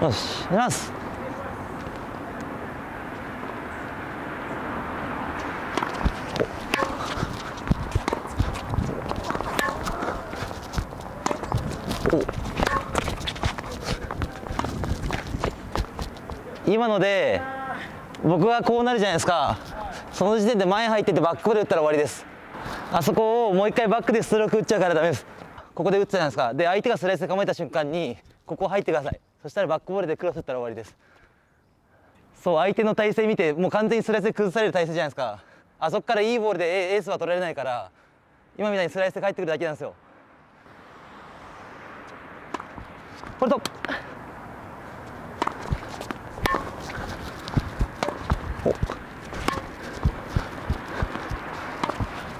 よしやります。今ので僕がこうなるじゃないですか。その時点で前入っててバックボール打ったら終わりです。あそこをもう一回バックでストローク打っちゃうからダメです。ここで打つじゃないですか。で相手がスライスで構えた瞬間にここ入ってください。そしたらバックボールでクロス打ったら終わりです。そう相手の体勢見てもう完全にスライスで崩される体勢じゃないですか。あそこからいいボールでエースは取られないから今みたいにスライスで帰ってくるだけなんですよ。これと。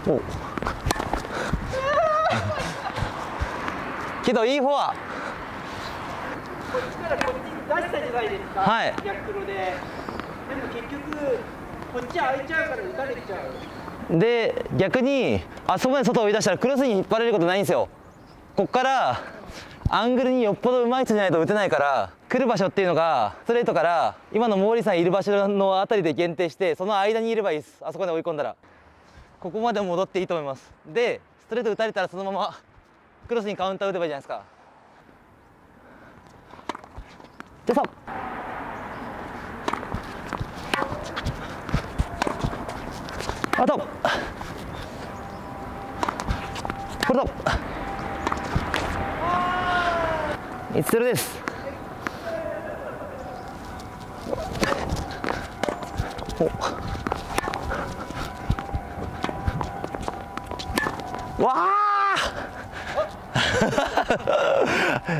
お。お。けどいいフォアこっちからこっちに出したじゃないですか、はい。逆黒ででも結局こっち開いちゃうから打たれちゃうで逆にあそこまで外を追い出したらクロスに引っ張れることないんですよ。こっからアングルによっぽど上手い人じゃないと打てないから来る場所っていうのがストレートから今の毛利さんいる場所のあたりで限定してその間にいればいいです。あそこで追い込んだら。ここまで戻っていいと思います。でストレート打たれたらそのままクロスにカウンター打てばいいじゃないですか。でさあとこれと1ゼロです。お。わあ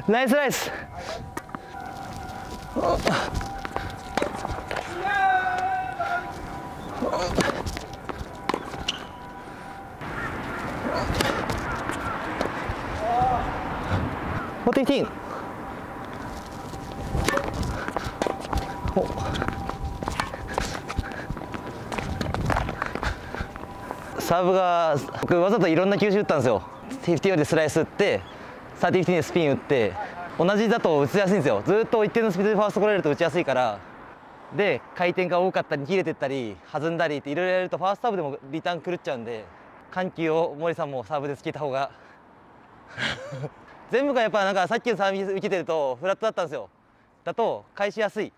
ナイスナイス。フォーティフィフティーンおサーブが僕わざといろんな球種打ったんですよ50でスライス打って30-15でスピン打って同じだと打ちやすいんですよ。ずっと一定のスピードでファースト来られると打ちやすいから。で回転が多かったり切れてったり弾んだりっていろいろやるとファーストサーブでもリターン狂っちゃうんで緩急を森さんもサーブでつけた方が。全部がやっぱなんかさっきのサービス受けてるとフラットだったんですよ。だと返しやすい。ち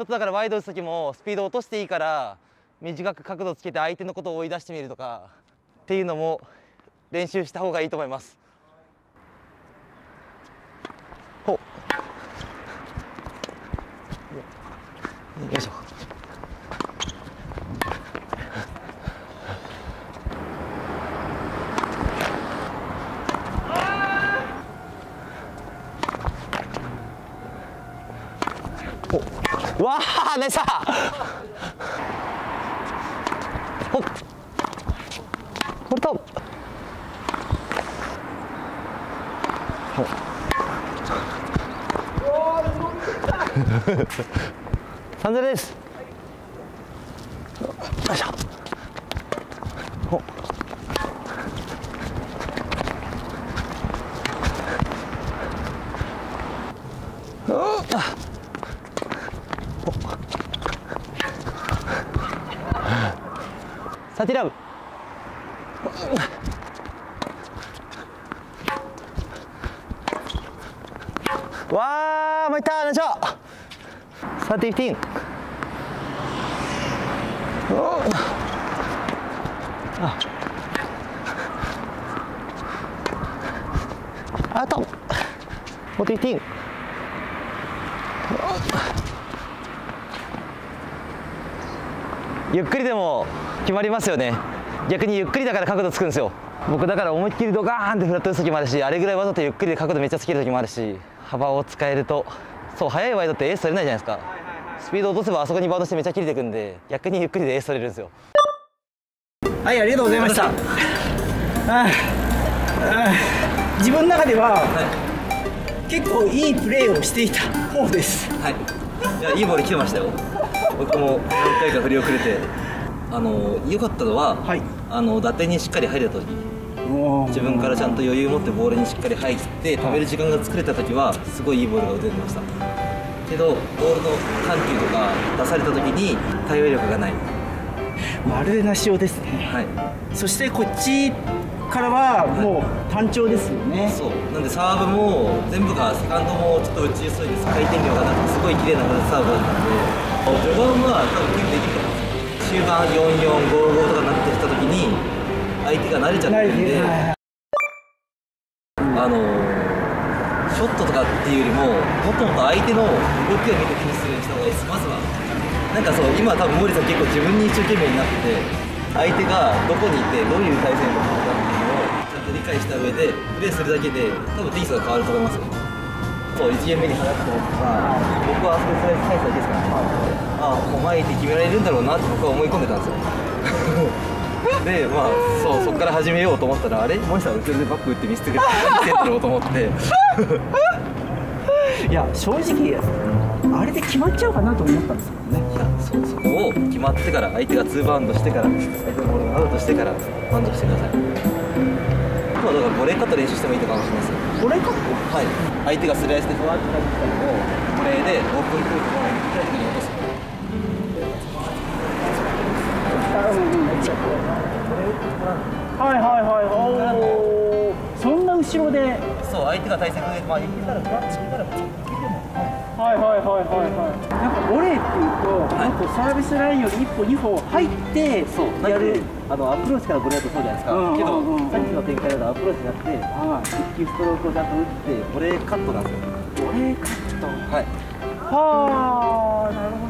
ょっとだからワイド打つ時もスピード落としていいから短く角度つけて相手のことを追い出してみるとかっていうのも練習した方がいいと思います。おわあナイスだほっこれと。ほっ三ゼロです。よいしょ。Thirty love わー、もういった、ナイスショットサティフティーン。おああと。フォーティフティーン。ゆっくりでも決まりますよね。逆にゆっくりだから角度つくんですよ。僕だから思いっきりドカーンってフラット打つ時もあるしあれぐらいわざとゆっくりで角度めっちゃつける時もあるし幅を使えるとそう速いワイドってエース取れないじゃないですか。スピード落とせばあそこにバウンドしてめっちゃ切れてくんで逆にゆっくりでエース取れるんですよ。はいありがとうございました。自分の中では、結構いいプレーをしていた方です。はい。いや、いいボール来てましたよ。僕も何回か振り遅れて。あの、良かったのは、はいあの、打点にしっかり入れた時。自分からちゃんと余裕を持ってボールにしっかり入って、食べる時間が作れた時は、すごいいいボールが打ててました。けどボールの緩急とか出された時に対応力がない まるでなしおですねはいそしてこっちからはもう単調ですよね。そう。なんでサーブも全部がセカンドもちょっと打ち急いで回転量がなくてすごい綺麗なサーブだったんで。序盤は多分キープできると思うんですよ終盤4455とかになってきた時に相手が慣れちゃって。るんであのショットとかっていうよりももっともっと相手の動きを見て気にするようにした方がいいです。まずは。なんかそう今多分森さん結構自分に一生懸命になってて相手がどこにいてどういう対戦をするか。って理解した上でプレーするだけで多分テニスが変わると思いますよ。そう1ゲーム目に放ったとか僕はあそこでイすだけですから。ねああもう前行って決められるんだろうなって僕は思い込んでたんですよ。でまあそうそこから始めようと思ったらあれ？森さん全然バック打ってミスってくれて何してんだろうと思って。いや正直あれで決まっちゃうかなと思ったんですよね。いやそうそこを決まってから相手がツーバウンドしてから相手のボールがアウトしてから満足してくださいあとはだからボレーカット練習してもいいのかもしれないですよこれかはい。相手がスライスでふわっと返ってきたのをボレーでオープンクールの来た時に落とすはいはいはい。おー。そんな後ろで。そう相手が対策でまあいけたらふわっといけたらはいはいはいはいはいボレーっていうと、はい。もっとサービスラインより一歩二歩入ってそう。やる。あのアプローチからボレーだとそうじゃないですか、うんけど、うんうんさっきの展開だとアプローチじゃなくては一球ストロークをちゃんと打ってボレーカットなんですよ。いボレーカット。はい。はあなるほど